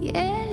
Yeah.